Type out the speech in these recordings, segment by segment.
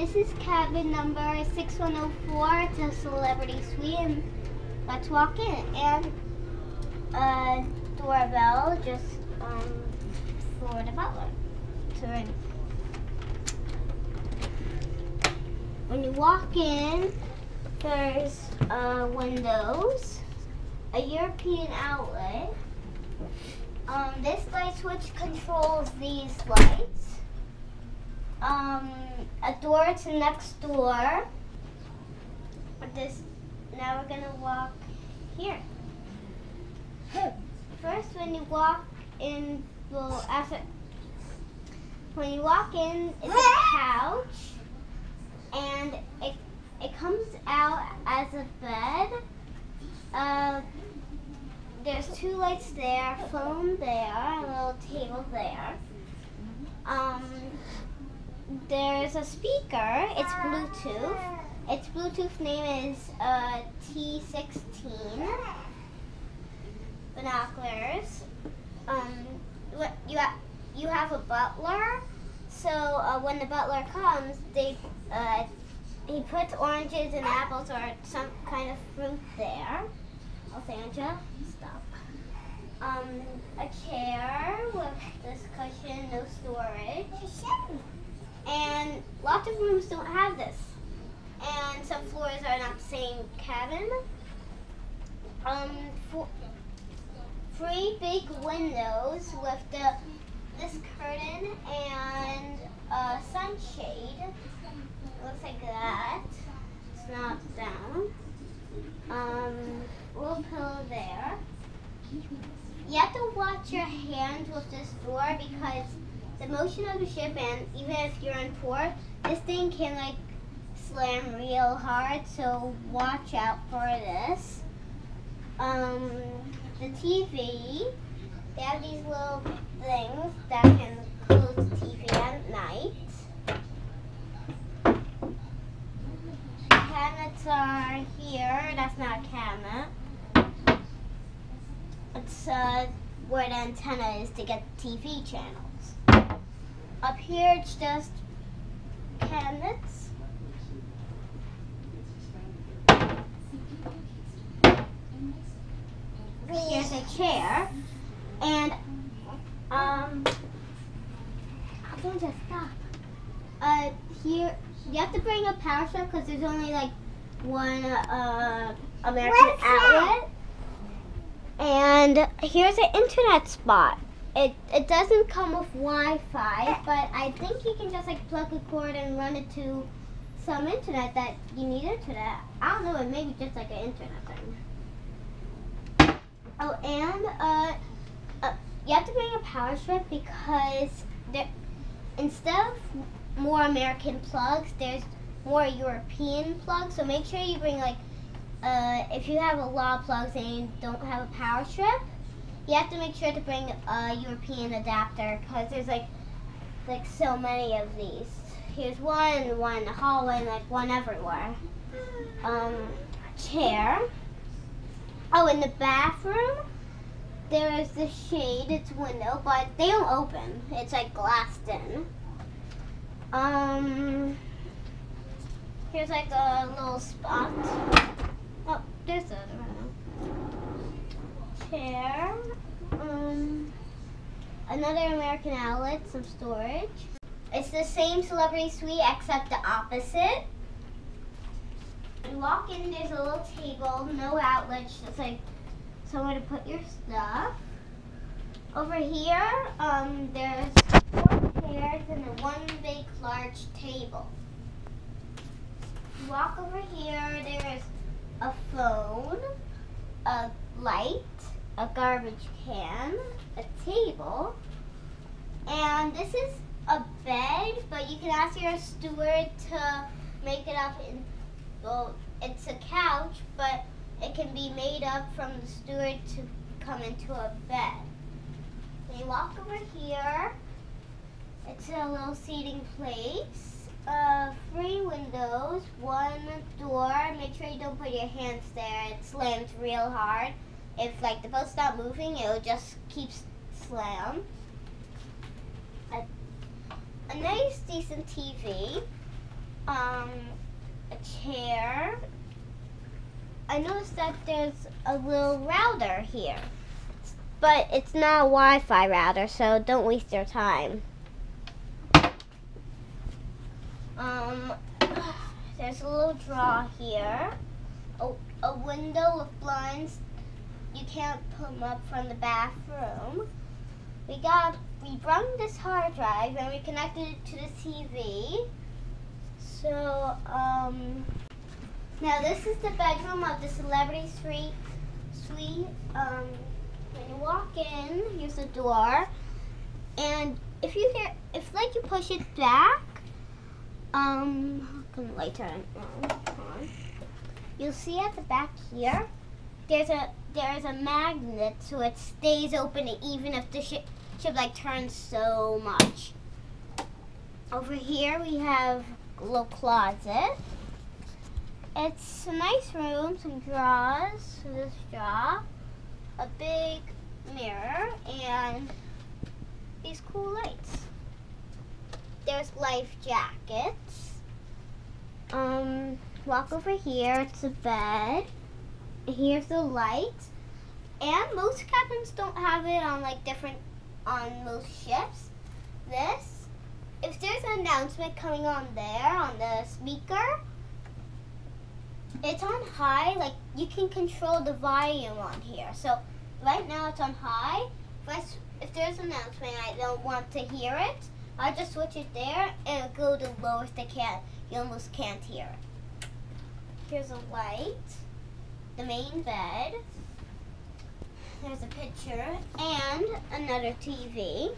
this is cabin number 6104 to Celebrity Suite. And let's walk in. And uh, doorbell just um, for the butler to ring. When you walk in, there's uh, windows, a European outlet. Um, this light switch controls these lights. Um, a door to next door. This, now we're gonna walk here. First, when you walk in, well, after, when you walk in, it's a couch, and it it comes out as a bed. Uh, there's two lights there, phone there, a little table there. Um, there's a speaker. It's Bluetooth. Its Bluetooth name is uh, T16. Binoculars. Um, what you have? You have a butler. So uh, when the butler comes, they uh, he puts oranges and apples or some kind of fruit there. Alessandra, stop. Um, a chair with this cushion, no storage. And lots of rooms don't have this. And some floors are not the same cabin. Um, three big windows with the this curtain and a sunshade. Looks like that. It's not down. Um, little pillow there. You have to watch your hands with this door because the motion of the ship and even if you're on port, this thing can like slam real hard. So watch out for this. Um, the TV, they have these little things that can close the TV at night. Cabinets are here. That's not a cabinet. It's uh, where the antenna is to get the TV channels. Up here, it's just cabinets. Here's a chair, and um, don't just stop. Uh, here you have to bring a power strip because there's only like one uh American What's outlet. And here's an internet spot. It it doesn't come with Wi-Fi, but I think you can just like plug a cord and run it to some internet that you need internet. I don't know, it may be just like an internet thing. Oh, and uh, uh, you have to bring a power strip because there, instead of more American plugs, there's more European plugs. So make sure you bring like, uh, if you have a lot of plugs and you don't have a power strip, you have to make sure to bring a European adapter because there's like, like so many of these. Here's one, one hallway, like one everywhere. Um, chair. Oh, in the bathroom, there is the shade. It's window, but they don't open. It's like glassed in. Um, here's like a little spot. Oh, there's the other one. Chair. Um, another American outlet, some storage. It's the same celebrity suite except the opposite. You walk in, there's a little table, no outlets, just like somewhere to put your stuff. Over here, um, there's four chairs and a one big large table. You walk over here, there's a phone, a light, a garbage can, a table, and this is a bed, but you can ask your steward to make it up in, well, it's a couch, but it can be made up from the steward to come into a bed. You walk over here, it's a little seating place. Uh, three windows, one door. Make sure you don't put your hands there. It slams real hard. If like the boat's not moving, it will just keep slam. A, a nice, decent TV. um, a chair. I noticed that there's a little router here, but it's not a Wi-Fi router, so don't waste your time. Um, there's a little drawer here, a, a window with blinds. You can't pull them up from the bathroom. We got, we brought this hard drive and we connected it to the TV. So, um, now this is the bedroom of the celebrity suite. Suite. Um, when you walk in, here's the door, and if you hear, if like you push it back, um, can light turn on? You'll see at the back here, there's a there's a magnet so it stays open even if the ship, ship like turns so much. Over here we have a little closet. It's a nice room, some drawers, this drawer, a big mirror, and these cool lights. There's life jackets. Um, walk over here, it's a bed. Here's the light. And most cabins don't have it on like different, on most ships. This, if there's an announcement coming on there, on the speaker, it's on high, like you can control the volume on here. So right now it's on high. If, if there's an announcement I don't want to hear it, I just switch it there and go to lowest I can. You almost can't hear it. Here's a light, the main bed. There's a picture and another TV.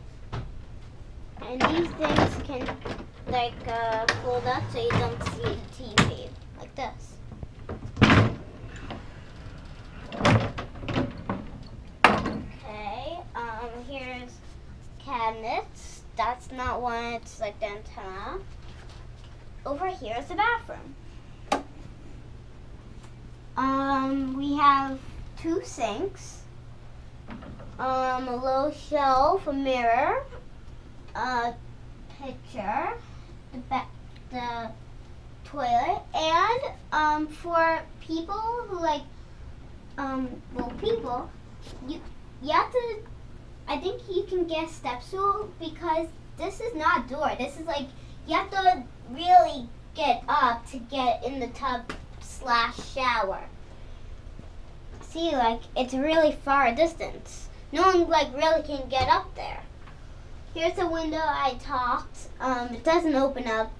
And these things can like uh, fold up so you don't see the TV like this. Okay, um, here's cabinets. That's not one, it's like the antenna. Over here is the bathroom. Um, we have two sinks, um, a little shelf, a mirror, a picture, the, the toilet, and um, for people who like, um, well, people, you you have to. I think you can get step stool because this is not a door. This is like you have to really get up to get in the tub slash shower. See, like it's really far distance. No one like really can get up there. Here's the window I talked. Um, it doesn't open up,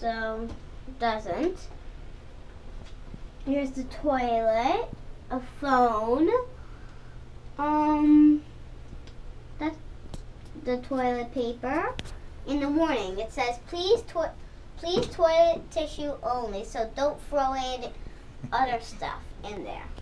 so it doesn't. Here's the toilet, a phone. Um, that's the toilet paper. In the warning, it says please to please toilet tissue only. So don't throw in other stuff in there.